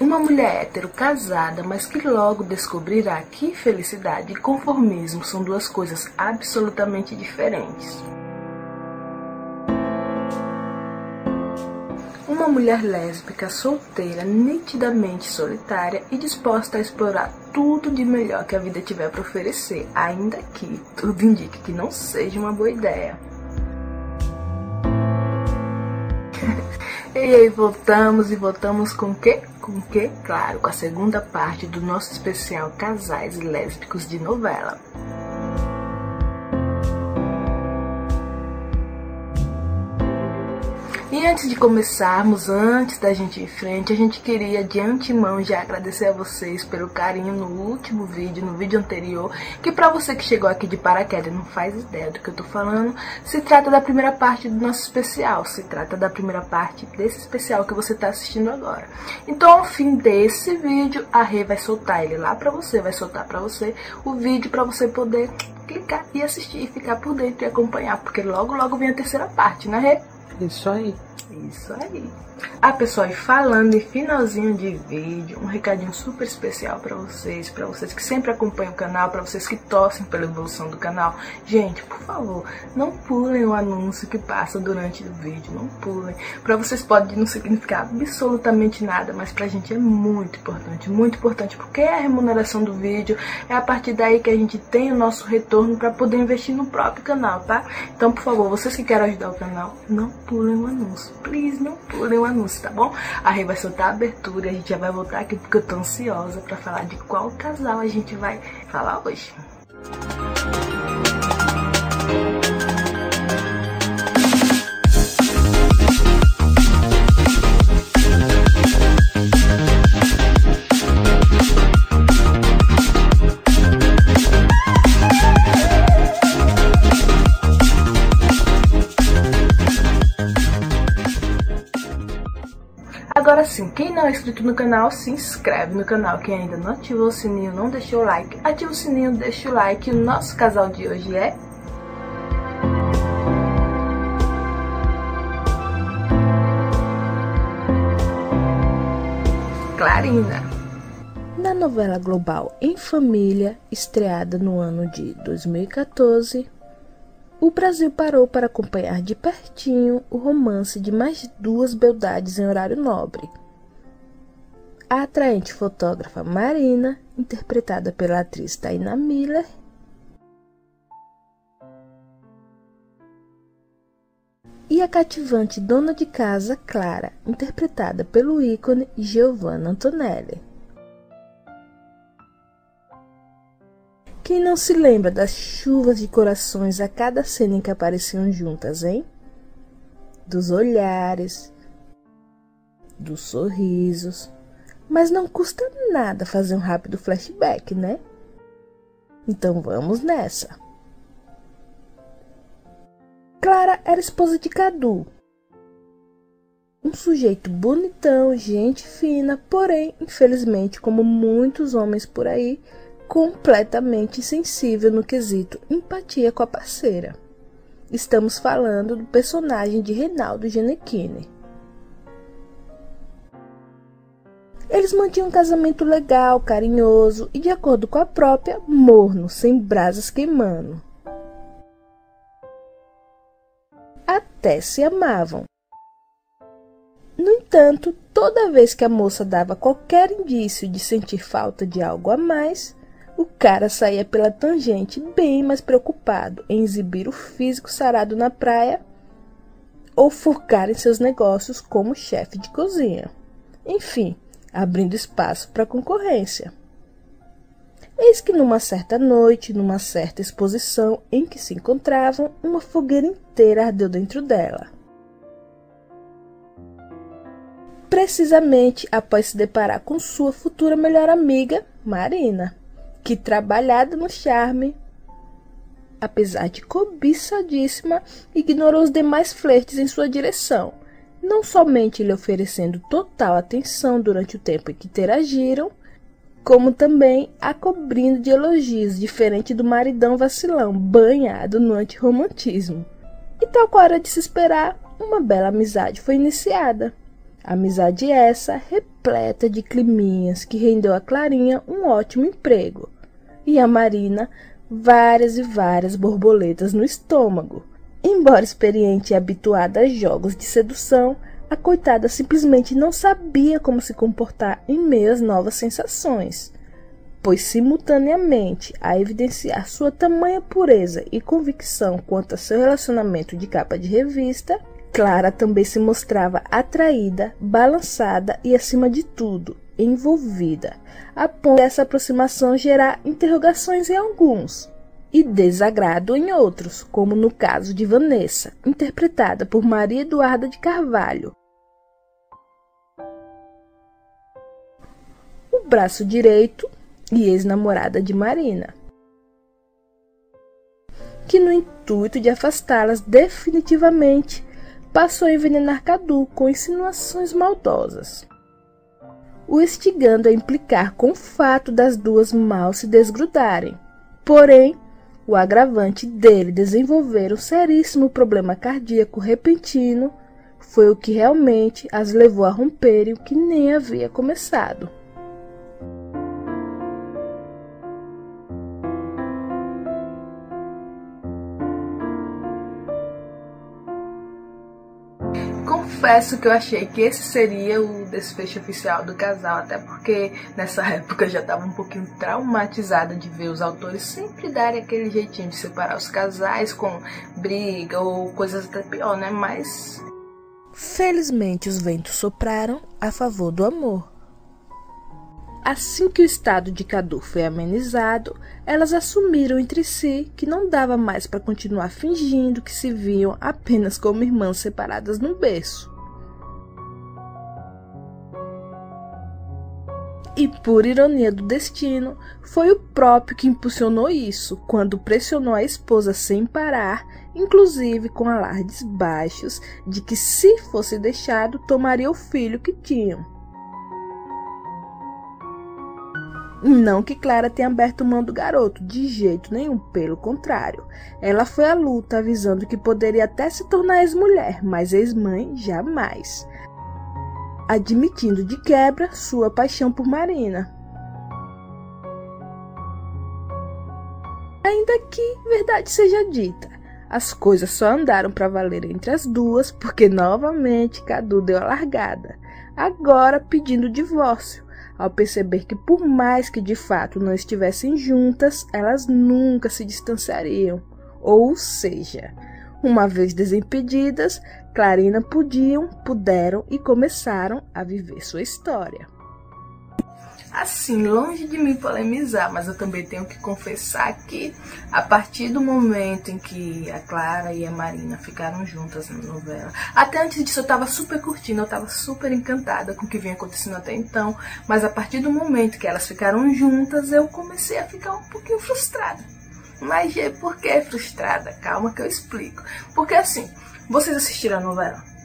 Uma mulher hétero casada, mas que logo descobrirá que felicidade e conformismo são duas coisas absolutamente diferentes. Uma mulher lésbica, solteira, nitidamente solitária e disposta a explorar tudo de melhor que a vida tiver para oferecer, ainda que tudo indique que não seja uma boa ideia. e aí voltamos e voltamos com o quê? Com o quê? Claro, com a segunda parte do nosso especial Casais Lésbicos de Novela. Antes de começarmos, antes da gente ir em frente, a gente queria de antemão já agradecer a vocês pelo carinho no último vídeo, no vídeo anterior, que para você que chegou aqui de paraquedas não faz ideia do que eu tô falando, se trata da primeira parte do nosso especial, se trata da primeira parte desse especial que você tá assistindo agora. Então, ao fim desse vídeo, a Rê vai soltar ele lá pra você, vai soltar pra você o vídeo pra você poder clicar e assistir e ficar por dentro e acompanhar, porque logo logo vem a terceira parte, né Rê? Isso aí. Isso aí. Ah, pessoal, e falando em finalzinho de vídeo, um recadinho super especial para vocês, para vocês que sempre acompanham o canal, para vocês que torcem pela evolução do canal. Gente, por favor, não pulem o anúncio que passa durante o vídeo, não pulem. Para vocês pode não significar absolutamente nada, mas pra gente é muito importante, muito importante, porque é a remuneração do vídeo, é a partir daí que a gente tem o nosso retorno para poder investir no próprio canal, tá? Então, por favor, vocês que querem ajudar o canal, não pulem o anúncio. Please, não pulem o anúncio, tá bom? A Rei vai soltar a abertura e a gente já vai voltar aqui porque eu tô ansiosa pra falar de qual casal a gente vai falar hoje. Agora é inscrito no canal, se inscreve no canal. Quem ainda não ativou o sininho, não deixou o like, ativa o sininho, deixa o like. O nosso casal de hoje é... Clarina. Na novela global Em Família, estreada no ano de 2014, o Brasil parou para acompanhar de pertinho o romance de mais duas beldades em horário nobre. A atraente fotógrafa Marina, interpretada pela atriz Taina Miller, e a cativante dona de casa Clara, interpretada pelo ícone Giovanna Antonelli. Quem não se lembra das chuvas de corações a cada cena em que apareciam juntas, hein? Dos olhares, dos sorrisos. Mas não custa nada fazer um rápido flashback, né? Então vamos nessa. Clara era esposa de Cadu. Um sujeito bonitão, gente fina, porém, infelizmente, como muitos homens por aí, completamente sensível no quesito empatia com a parceira. Estamos falando do personagem de Reinaldo Gianecchini. Eles mantinham um casamento legal, carinhoso e, de acordo com a própria, morno, sem brasas queimando. Até se amavam. No entanto, toda vez que a moça dava qualquer indício de sentir falta de algo a mais, o cara saía pela tangente bem mais preocupado em exibir o físico sarado na praia ou focar em seus negócios como chefe de cozinha. Enfim, abrindo espaço para concorrência. Eis que numa certa noite, numa certa exposição em que se encontravam, uma fogueira inteira ardeu dentro dela. Precisamente após se deparar com sua futura melhor amiga, Marina que trabalhada no charme, apesar de cobiçadíssima, ignorou os demais flertes em sua direção, não somente lhe oferecendo total atenção durante o tempo em que interagiram, como também a cobrindo de elogios, diferente do maridão vacilão, banhado no antirromantismo. E tal qual era de se esperar, uma bela amizade foi iniciada. Amizade essa repleta de climinhas que rendeu a Clarinha um ótimo emprego e a Marina várias e várias borboletas no estômago. Embora experiente e habituada a jogos de sedução, a coitada simplesmente não sabia como se comportar em meio às novas sensações, pois simultaneamente a evidenciar sua tamanha pureza e convicção quanto a seu relacionamento de capa de revista, Clara também se mostrava atraída, balançada e, acima de tudo, envolvida, a ponto dessa aproximação gerar interrogações em alguns e desagrado em outros, como no caso de Vanessa, interpretada por Maria Eduarda de Carvalho. O braço direito e ex-namorada de Marina, que no intuito de afastá-las definitivamente passou a envenenar Cadu com insinuações maldosas, o instigando a implicar com o fato das duas mal se desgrudarem. Porém, o agravante dele desenvolver um seríssimo problema cardíaco repentino foi o que realmente as levou a romperem o que nem havia começado. Confesso que eu achei que esse seria o desfecho oficial do casal, até porque nessa época eu já estava um pouquinho traumatizada de ver os autores sempre darem aquele jeitinho de separar os casais com briga ou coisas até pior, né? Mas. Felizmente os ventos sopraram a favor do amor. Assim que o estado de Cadu foi amenizado, elas assumiram entre si que não dava mais para continuar fingindo que se viam apenas como irmãs separadas no berço. E por ironia do destino, foi o próprio que impulsionou isso, quando pressionou a esposa sem parar, inclusive com alardes baixos de que, se fosse deixado, tomaria o filho que tinham. Não que Clara tenha aberto mão do garoto, de jeito nenhum, pelo contrário. Ela foi à luta avisando que poderia até se tornar ex-mulher, mas ex-mãe jamais. Admitindo de quebra sua paixão por Marina. Ainda que verdade seja dita, as coisas só andaram para valer entre as duas porque novamente Cadu deu a largada, agora pedindo divórcio ao perceber que, por mais que de fato não estivessem juntas, elas nunca se distanciariam. Ou seja, uma vez desimpedidas, Clarina podiam, puderam e começaram a viver sua história. Assim, longe de me polemizar, mas eu também tenho que confessar que a partir do momento em que a Clara e a Marina ficaram juntas na novela, até antes disso eu tava super curtindo, eu tava super encantada com o que vinha acontecendo até então, mas a partir do momento que elas ficaram juntas, eu comecei a ficar um pouquinho frustrada. Mas por que frustrada? Calma que eu explico. Porque assim, vocês assistiram a novela?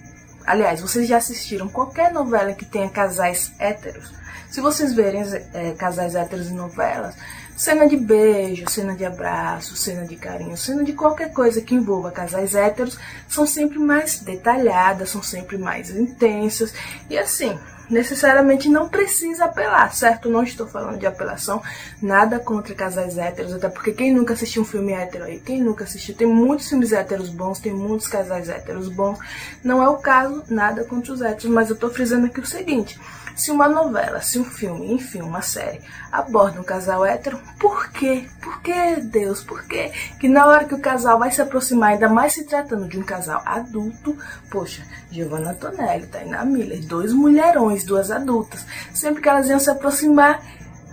Aliás, vocês já assistiram qualquer novela que tenha casais héteros? Se vocês verem é, casais héteros em novelas, cena de beijo, cena de abraço, cena de carinho, cena de qualquer coisa que envolva casais héteros, são sempre mais detalhadas, são sempre mais intensas. E assim, necessariamente não precisa apelar, certo? Não estou falando de apelação, nada contra casais héteros, até porque quem nunca assistiu um filme hétero aí? Quem nunca assistiu? Tem muitos filmes héteros bons, tem muitos casais héteros bons. Não é o caso, nada contra os héteros, mas eu tô frisando aqui o seguinte. Se uma novela, se um filme, enfim, uma série aborda um casal hétero, por quê? Por que, Deus? Por quê? Que na hora que o casal vai se aproximar, ainda mais se tratando de um casal adulto, poxa, Giovanna Antonelli, Tainá Miller, dois mulherões, duas adultas, sempre que elas iam se aproximar,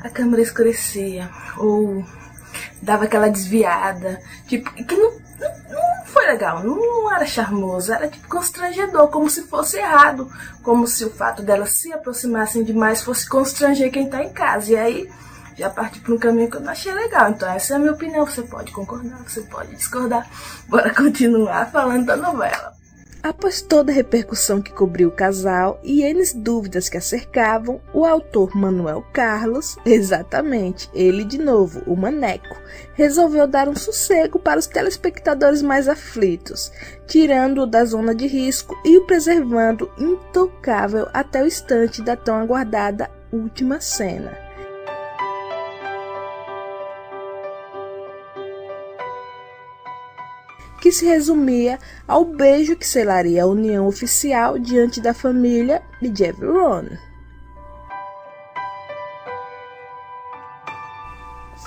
a câmera escurecia, ou dava aquela desviada, tipo, que não, não, não foi legal, não, era charmoso, era tipo constrangedor, como se fosse errado, como se o fato delas se aproximassem demais fosse constranger quem tá em casa. E aí já parti para um caminho que eu não achei legal. Então essa é a minha opinião, você pode concordar, você pode discordar. Bora continuar falando da novela. Após toda a repercussão que cobriu o casal e N dúvidas que a cercavam, o autor Manuel Carlos, exatamente, ele de novo, o Maneco, resolveu dar um sossego para os telespectadores mais aflitos, tirando-o da zona de risco e o preservando intocável até o instante da tão aguardada última cena. Que se resumia ao beijo que selaria a união oficial diante da família de Jeff Ron.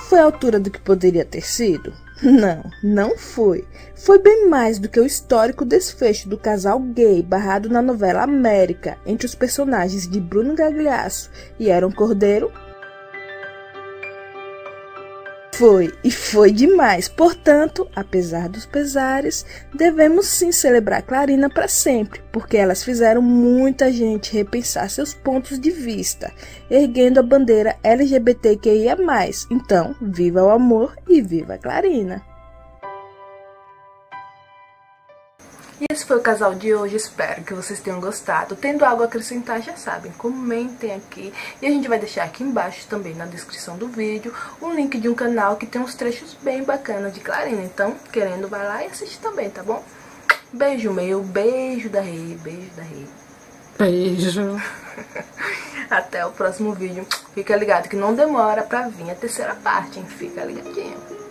Foi a altura do que poderia ter sido? Não, não foi. Foi bem mais do que o histórico desfecho do casal gay barrado na novela América entre os personagens de Bruno Gagliasso e Aaron Cordeiro foi e foi demais. Portanto, apesar dos pesares, devemos sim celebrar Clarina para sempre, porque elas fizeram muita gente repensar seus pontos de vista, erguendo a bandeira LGBTQIA+. Então, viva o amor e viva Clarina! E esse foi o casal de hoje, espero que vocês tenham gostado. Tendo algo a acrescentar, já sabem, comentem aqui. E a gente vai deixar aqui embaixo também na descrição do vídeo um link de um canal que tem uns trechos bem bacanas de Clarina. Então, querendo, vai lá e assiste também, tá bom? Beijo meu, beijo da Rei, beijo da Rei. Beijo. Até o próximo vídeo. Fica ligado que não demora pra vir a terceira parte, hein? Fica ligadinho.